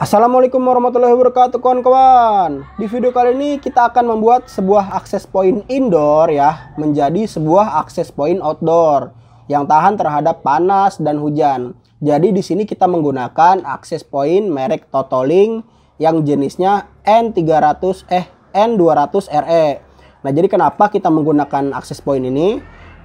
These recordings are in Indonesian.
Assalamualaikum warahmatullahi wabarakatuh kawan-kawan. Di video kali ini kita akan membuat sebuah akses point indoor ya Menjadi sebuah akses point outdoor Yang tahan terhadap panas dan hujan. Jadi di sini kita menggunakan akses point merek Totolink Yang jenisnya N300 eh N200 RE Nah jadi kenapa kita menggunakan akses point ini?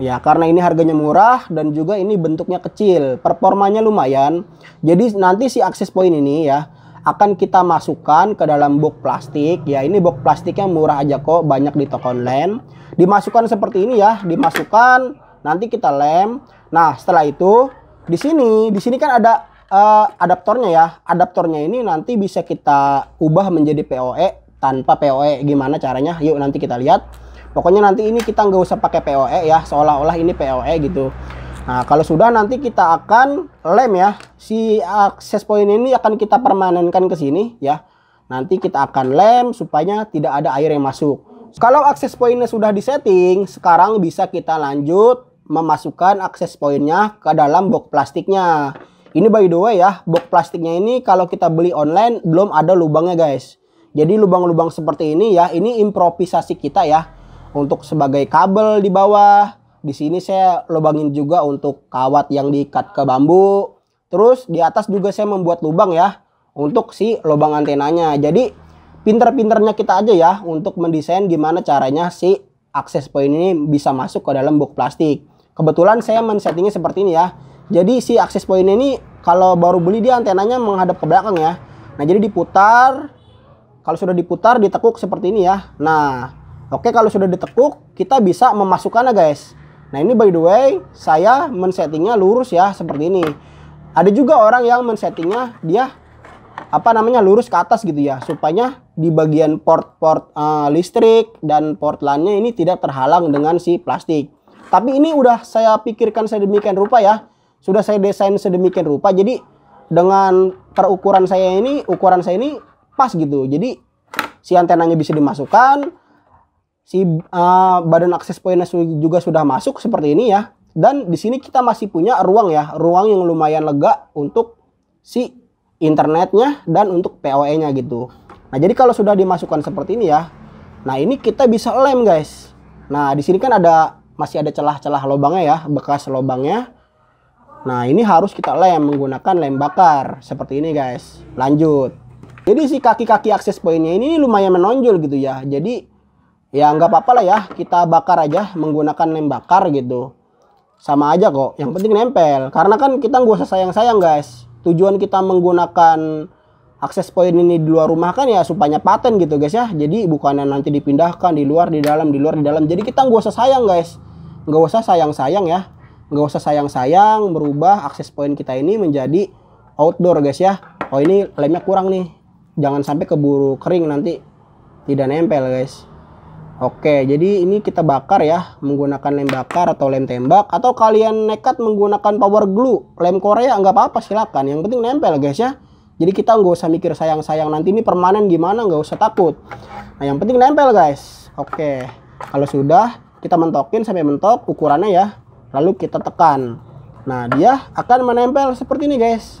Ya, karena ini harganya murah dan juga ini bentuknya kecil, performanya lumayan. Jadi nanti si akses point ini ya akan kita masukkan ke dalam box plastik. Ya, ini box plastiknya murah aja kok, banyak di toko online. Dimasukkan seperti ini ya, dimasukkan, nanti kita lem. Nah, setelah itu di sini, di sini kan ada uh, adaptornya ya. Adaptornya ini nanti bisa kita ubah menjadi PoE tanpa PoE. Gimana caranya? Yuk nanti kita lihat. Pokoknya nanti ini kita nggak usah pakai POE ya, seolah-olah ini POE gitu. Nah, kalau sudah nanti kita akan lem ya. Si akses point ini akan kita permanenkan ke sini ya. Nanti kita akan lem supaya tidak ada air yang masuk. Kalau akses pointnya sudah disetting, sekarang bisa kita lanjut memasukkan akses pointnya ke dalam box plastiknya. Ini by the way ya, box plastiknya ini kalau kita beli online belum ada lubangnya guys. Jadi lubang-lubang seperti ini ya, ini improvisasi kita ya untuk sebagai kabel di bawah. Di sini saya lubangin juga untuk kawat yang diikat ke bambu. Terus di atas juga saya membuat lubang ya untuk si lubang antenanya. Jadi pinter-pinternya kita aja ya untuk mendesain gimana caranya si akses point ini bisa masuk ke dalam box plastik. Kebetulan saya men-settingnya seperti ini ya. Jadi si akses point ini kalau baru beli dia antenanya menghadap ke belakang ya. Nah jadi diputar. Kalau sudah diputar ditekuk seperti ini ya. Nah Oke, kalau sudah ditekuk, kita bisa memasukkannya guys. Nah ini by the way, saya men-settingnya lurus ya, seperti ini. Ada juga orang yang men-settingnya dia apa namanya lurus ke atas gitu ya, supaya di bagian port-port uh, listrik dan port LAN-nya ini tidak terhalang dengan si plastik. Tapi ini udah saya pikirkan sedemikian rupa ya, sudah saya desain sedemikian rupa, jadi dengan terukuran saya ini, ukuran saya ini pas gitu. Jadi si antenanya bisa dimasukkan, si uh, badan akses poinnya juga sudah masuk seperti ini ya. Dan di sini kita masih punya ruang ya, ruang yang lumayan lega untuk si internetnya dan untuk PoE-nya gitu. Nah, jadi kalau sudah dimasukkan seperti ini ya. Nah, ini kita bisa lem, guys. Nah, di sini kan ada masih ada celah-celah lubangnya ya, bekas lubangnya. Nah, ini harus kita lem menggunakan lem bakar seperti ini, guys. Lanjut. Jadi si kaki-kaki akses poinnya ini lumayan menonjol gitu ya. Jadi ya nggak apa-apa lah ya. Kita bakar aja menggunakan lem bakar gitu. Sama aja kok. Yang penting nempel. Karena kan kita nggak usah sayang-sayang guys. Tujuan kita menggunakan akses point ini di luar rumah kan ya supaya paten gitu guys ya. Jadi bukannya nanti dipindahkan di luar di dalam di luar di dalam. Jadi kita nggak usah sayang guys. Nggak usah sayang-sayang ya. Nggak usah sayang-sayang merubah akses point kita ini menjadi outdoor guys ya. Oh ini lemnya kurang nih. Jangan sampai keburu kering nanti tidak nempel guys Oke, jadi ini kita bakar ya menggunakan lem bakar atau lem tembak atau kalian nekat menggunakan power glue, lem Korea nggak apa-apa silakan. Yang penting nempel guys ya. Jadi kita nggak usah mikir sayang-sayang nanti ini permanen gimana nggak usah takut. Nah yang penting nempel guys. Oke, kalau sudah kita mentokin sampai mentok ukurannya ya, lalu kita tekan. Nah dia akan menempel seperti ini guys.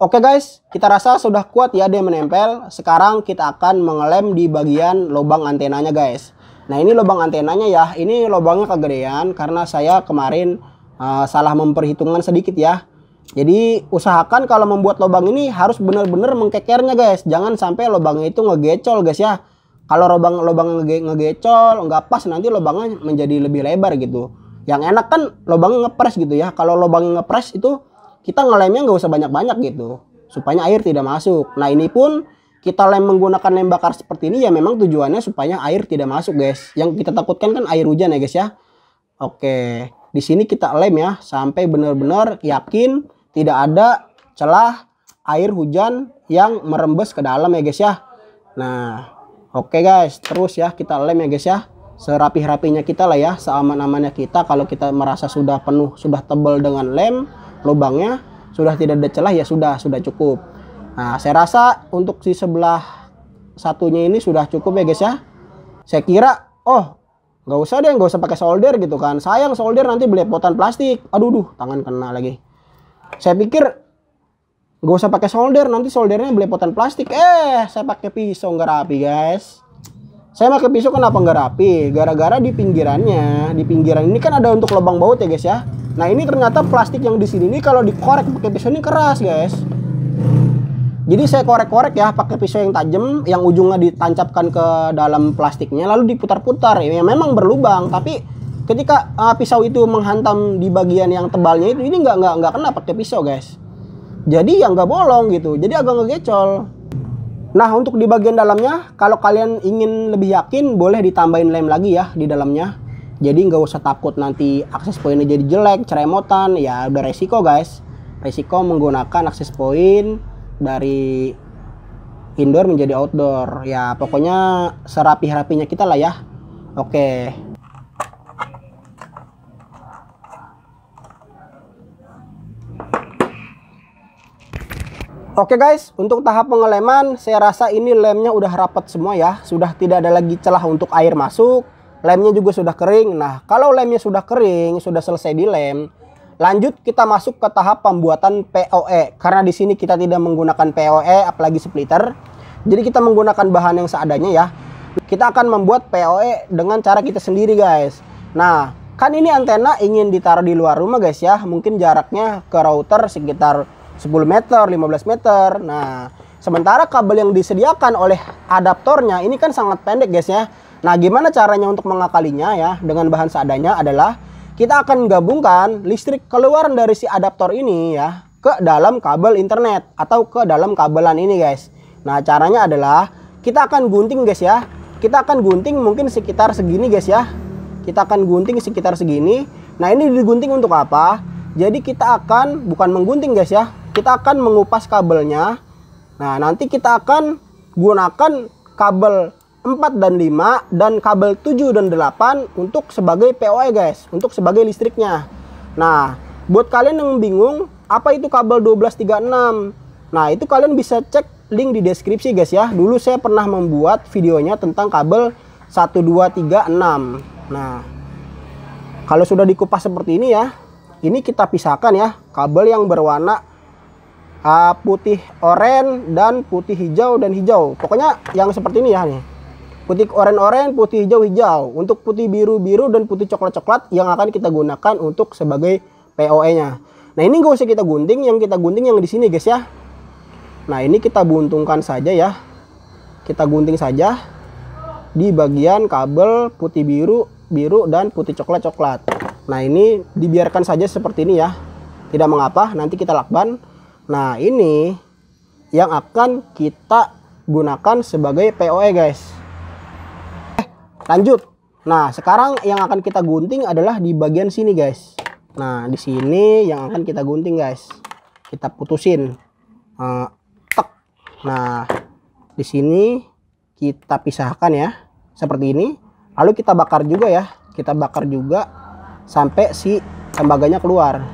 Oke guys, kita rasa sudah kuat ya dia menempel. Sekarang kita akan mengelem di bagian lubang antenanya guys. Nah ini lubang antenanya ya, ini lubangnya kegedean karena saya kemarin uh, salah memperhitungkan sedikit ya. Jadi usahakan kalau membuat lubang ini harus benar-benar mengkekernya guys. Jangan sampai lubangnya itu ngegecol guys ya. Kalau lubang lubang nge ngegecol nggak pas nanti lubangnya menjadi lebih lebar gitu. Yang enak kan lubangnya ngepres gitu ya. Kalau lubangnya ngepres itu kita ngelemnya nggak usah banyak-banyak gitu supaya air tidak masuk. Nah ini pun kita lem menggunakan lem bakar seperti ini ya memang tujuannya supaya air tidak masuk guys. Yang kita takutkan kan air hujan ya guys ya. Oke, di sini kita lem ya sampai benar-benar yakin tidak ada celah air hujan yang merembes ke dalam ya guys ya. Nah, oke guys, terus ya kita lem ya guys ya. Serapih-rapinya kita lah ya, seaman-amannya kita kalau kita merasa sudah penuh, sudah tebal dengan lem lubangnya, sudah tidak ada celah ya sudah, sudah cukup. Nah, saya rasa untuk si sebelah satunya ini sudah cukup ya guys ya. Saya kira, oh nggak usah deh, nggak usah pakai solder gitu kan. Sayang solder nanti belepotan plastik. Aduh, duh, tangan kena lagi. Saya pikir Gak usah pakai solder, nanti soldernya belepotan plastik. Eh, saya pakai pisau nggak rapi, guys. Saya pakai pisau kenapa nggak rapi? Gara-gara di pinggirannya, di pinggiran ini kan ada untuk lubang baut ya, guys ya. Nah, ini ternyata plastik yang di sini ini kalau dikorek pakai pisau ini keras, guys. Jadi saya korek-korek ya pakai pisau yang tajam yang ujungnya ditancapkan ke dalam plastiknya lalu diputar-putar. Ya memang berlubang, tapi ketika uh, pisau itu menghantam di bagian yang tebalnya itu ini nggak nggak nggak kena pakai pisau, guys. Jadi ya nggak bolong gitu jadi agak ngegecol. Nah untuk di bagian dalamnya kalau kalian ingin lebih yakin boleh ditambahin lem lagi ya di dalamnya. Jadi nggak usah takut nanti akses poinnya jadi jelek ceremotan ya udah resiko guys. Resiko menggunakan akses point dari indoor menjadi outdoor ya pokoknya serapi-rapinya kita lah ya oke Oke guys, untuk tahap pengeleman saya rasa ini lemnya udah rapat semua ya. Sudah tidak ada lagi celah untuk air masuk. Lemnya juga sudah kering. Nah, kalau lemnya sudah kering, sudah selesai dilem, lanjut kita masuk ke tahap pembuatan POE. Karena di sini kita tidak menggunakan POE apalagi splitter. Jadi kita menggunakan bahan yang seadanya ya. Kita akan membuat POE dengan cara kita sendiri guys. Nah, kan ini antena ingin ditaruh di luar rumah guys ya. Mungkin jaraknya ke router sekitar 10 meter, 15 meter. Nah, sementara kabel yang disediakan oleh adaptornya ini kan sangat pendek guys ya. Nah, gimana caranya untuk mengakalinya ya dengan bahan seadanya adalah kita akan gabungkan listrik keluar dari si adaptor ini ya ke dalam kabel internet atau ke dalam kabelan ini guys. Nah, caranya adalah kita akan gunting guys ya. Kita akan gunting mungkin sekitar segini guys ya. Kita akan gunting sekitar segini. Nah, ini digunting untuk apa? Jadi kita akan bukan menggunting guys ya kita akan mengupas kabelnya. Nah, nanti kita akan gunakan kabel 4 dan 5 dan kabel 7 dan 8 untuk sebagai POE guys, untuk sebagai listriknya. Nah, buat kalian yang bingung apa itu kabel 1236? Nah, itu kalian bisa cek link di deskripsi guys ya. Dulu saya pernah membuat videonya tentang kabel 1236. Nah, kalau sudah dikupas seperti ini ya, ini kita pisahkan ya, kabel yang berwarna uh, putih oranye dan putih hijau dan hijau. Pokoknya yang seperti ini ya nih. Putih oranye-oranye, putih hijau-hijau. Untuk putih biru-biru dan putih coklat-coklat yang akan kita gunakan untuk sebagai POE-nya. Nah, ini gak usah kita gunting, yang kita gunting yang di sini guys ya. Nah, ini kita buntungkan saja ya. Kita gunting saja di bagian kabel putih biru, biru dan putih coklat-coklat. Nah, ini dibiarkan saja seperti ini ya. Tidak mengapa, nanti kita lakban Nah, ini yang akan kita gunakan sebagai POE, guys. Eh, lanjut. Nah, sekarang yang akan kita gunting adalah di bagian sini, guys. Nah, di sini yang akan kita gunting, guys. Kita putusin. Uh, tek. Nah, di sini kita pisahkan ya, seperti ini. Lalu kita bakar juga ya. Kita bakar juga sampai si tembaganya keluar.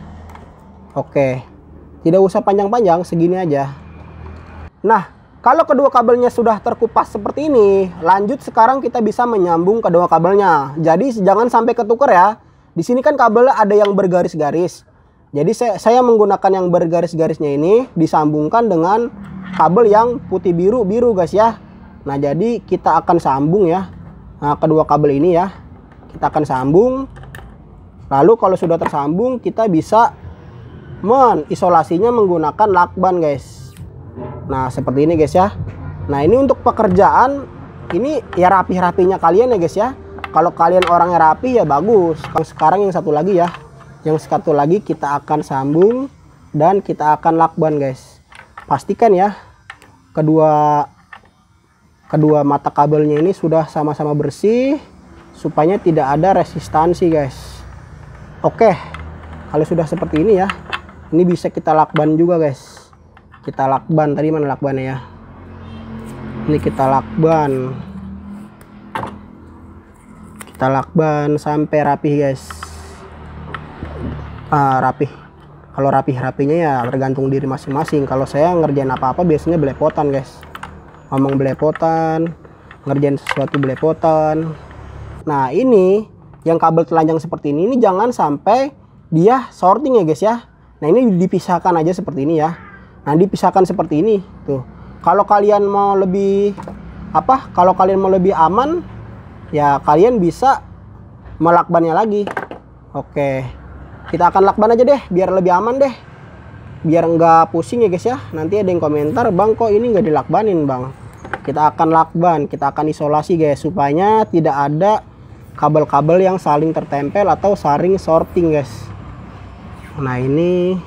Oke. Tidak usah panjang-panjang, segini aja. Nah, kalau kedua kabelnya sudah terkupas seperti ini, lanjut sekarang kita bisa menyambung kedua kabelnya. Jadi jangan sampai ketukar ya. Di sini kan kabelnya ada yang bergaris-garis. Jadi saya, menggunakan yang bergaris-garisnya ini disambungkan dengan kabel yang putih biru-biru guys ya. Nah, jadi kita akan sambung ya. Nah, kedua kabel ini ya. Kita akan sambung. Lalu kalau sudah tersambung, kita bisa men isolasinya menggunakan lakban guys nah seperti ini guys ya. Nah ini untuk pekerjaan ini ya rapi-rapinya kalian ya guys ya. Kalau kalian orangnya rapi ya bagus. Kalau sekarang yang satu lagi ya. Yang satu lagi kita akan sambung dan kita akan lakban guys. Pastikan ya kedua kedua mata kabelnya ini sudah sama-sama bersih supaya tidak ada resistansi guys. Oke kalau sudah seperti ini ya ini bisa kita lakban juga guys kita lakban tadi mana lakbannya ya? Ini kita lakban. Kita lakban sampai rapi guys. Ah rapi kalau rapih rapinya ya tergantung diri masing-masing. Kalau saya ngerjain apa-apa biasanya belepotan guys. Ngomong belepotan ngerjain sesuatu belepotan. Nah ini yang kabel telanjang seperti ini ini jangan sampai dia sorting ya guys ya. Nah ini dipisahkan aja seperti ini ya. Nah, dipisahkan seperti ini tuh. Kalau kalian mau lebih apa? Kalau kalian mau lebih aman, ya kalian bisa melakbannya lagi. Oke. Kita akan lakban aja deh biar lebih aman deh. Biar nggak pusing ya guys ya. Nanti ada yang komentar, "Bang, kok ini nggak dilakbanin, Bang?" Kita akan lakban, kita akan isolasi guys supaya tidak ada kabel-kabel yang saling tertempel atau saling sorting guys. Nah, ini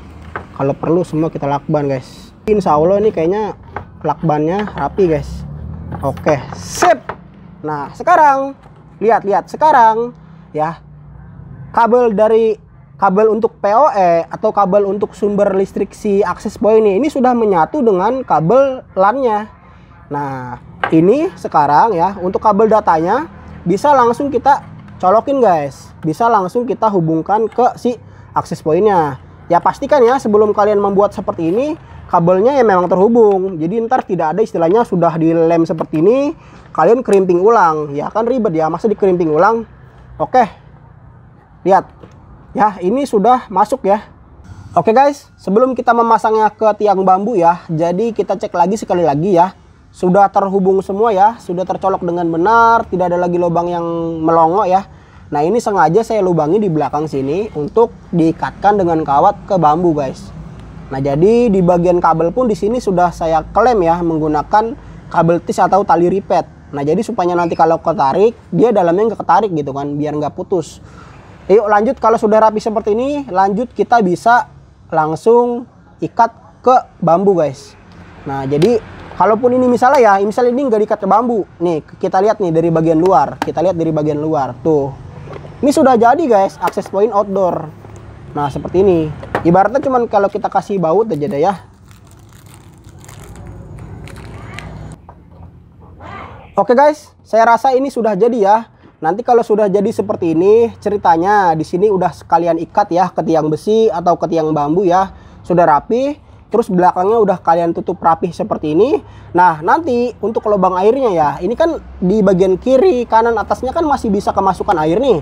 kalau perlu semua kita lakban guys. Insya Allah ini kayaknya lakbannya rapi guys. Oke sip. Nah sekarang lihat-lihat sekarang ya. Kabel dari kabel untuk PoE atau kabel untuk sumber listrik si akses point ini ini sudah menyatu dengan kabel LAN-nya. Nah ini sekarang ya untuk kabel datanya bisa langsung kita colokin guys. Bisa langsung kita hubungkan ke si akses pointnya ya pastikan ya sebelum kalian membuat seperti ini kabelnya ya memang terhubung. Jadi ntar tidak ada istilahnya sudah dilem seperti ini kalian kerimping ulang. Ya kan ribet ya masa dikerimping ulang? Oke lihat. Ya ini sudah masuk ya. Oke guys sebelum kita memasangnya ke tiang bambu ya jadi kita cek lagi sekali lagi ya. Sudah terhubung semua ya sudah tercolok dengan benar tidak ada lagi lubang yang melongo ya Nah ini sengaja saya lubangi di belakang sini untuk diikatkan dengan kawat ke bambu guys. Nah jadi di bagian kabel pun di sini sudah saya klaim ya menggunakan kabel tis atau tali ripet. Nah jadi supaya nanti kalau ketarik dia dalamnya nggak ketarik gitu kan biar nggak putus. Yuk lanjut kalau sudah rapi seperti ini lanjut kita bisa langsung ikat ke bambu guys. Nah jadi kalaupun ini misalnya ya misalnya ini nggak diikat ke bambu nih kita lihat nih dari bagian luar kita lihat dari bagian luar tuh ini sudah jadi guys, akses point outdoor. Nah, seperti ini. Ibaratnya cuman kalau kita kasih baut aja deh ya. Oke guys, saya rasa ini sudah jadi ya. Nanti kalau sudah jadi seperti ini, ceritanya di sini udah sekalian ikat ya ke tiang besi atau ke tiang bambu ya. Sudah rapi, terus belakangnya udah kalian tutup rapih seperti ini. Nah, nanti untuk lubang airnya ya, ini kan di bagian kiri, kanan, atasnya kan masih bisa kemasukan air nih.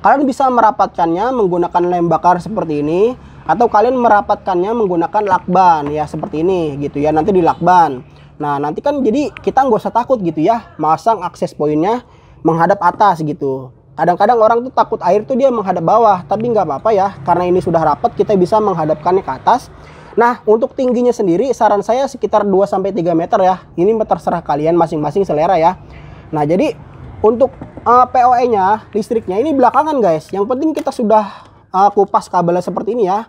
Kalian bisa merapatkannya menggunakan lem bakar seperti ini atau kalian merapatkannya menggunakan lakban ya seperti ini gitu ya nanti di lakban. Nah nanti kan jadi kita nggak usah takut gitu ya masang akses poinnya menghadap atas gitu. Kadang-kadang orang tuh takut air tuh dia menghadap bawah tapi nggak apa-apa ya karena ini sudah rapat kita bisa menghadapkannya ke atas. Nah untuk tingginya sendiri saran saya sekitar 2-3 meter ya. Ini terserah kalian masing-masing selera ya. Nah jadi untuk uh, POE-nya, listriknya ini belakangan guys. Yang penting kita sudah uh, kupas kabelnya seperti ini ya.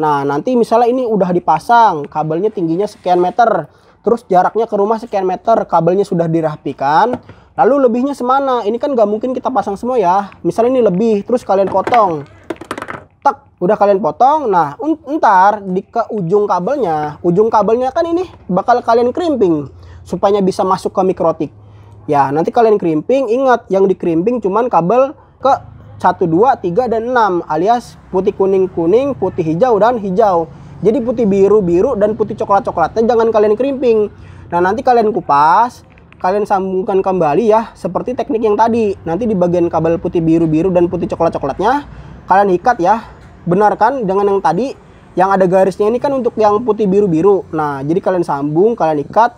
Nah, nanti misalnya ini udah dipasang, kabelnya tingginya sekian meter. Terus jaraknya ke rumah sekian meter, kabelnya sudah dirapikan. Lalu lebihnya semana? Ini kan gak mungkin kita pasang semua ya. Misalnya ini lebih, terus kalian potong. Udah kalian potong. Nah, ntar di ke ujung kabelnya, ujung kabelnya kan ini bakal kalian krimping supaya bisa masuk ke mikrotik. Ya, nanti kalian krimping, ingat yang dikrimping cuman kabel ke 1, 2, 3, dan 6 alias putih kuning-kuning, putih hijau, dan hijau. Jadi putih biru-biru dan putih coklat-coklatnya jangan kalian krimping. Nah, nanti kalian kupas, kalian sambungkan kembali ya seperti teknik yang tadi. Nanti di bagian kabel putih biru-biru dan putih coklat-coklatnya kalian ikat ya. Benar kan dengan yang tadi yang ada garisnya ini kan untuk yang putih biru-biru. Nah, jadi kalian sambung, kalian ikat.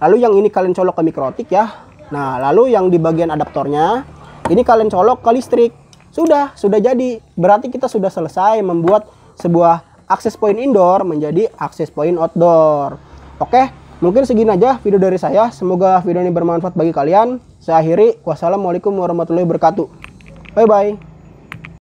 Lalu yang ini kalian colok ke mikrotik ya. Nah, lalu yang di bagian adaptornya, ini kalian colok ke listrik. Sudah, sudah jadi. Berarti kita sudah selesai membuat sebuah akses point indoor menjadi akses point outdoor. Oke, mungkin segini aja video dari saya. Semoga video ini bermanfaat bagi kalian. Saya akhiri. Wassalamualaikum warahmatullahi wabarakatuh. Bye-bye.